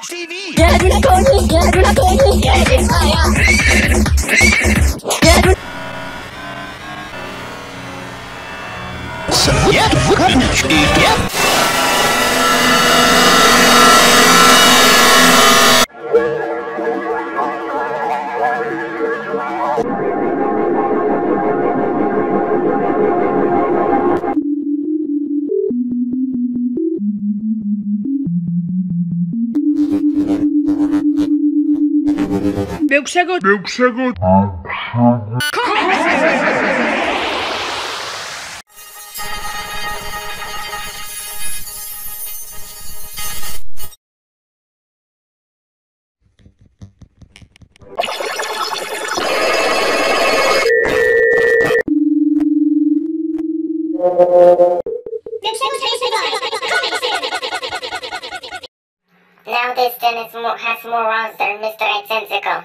watch TV. Dad, we're not going. Dad, Yeah, do not going. Dad, it's Maya. Dad, we're. Yep. Yep. Milkshake Milkshake. Now this more, has more rounds than Mr. Exensical.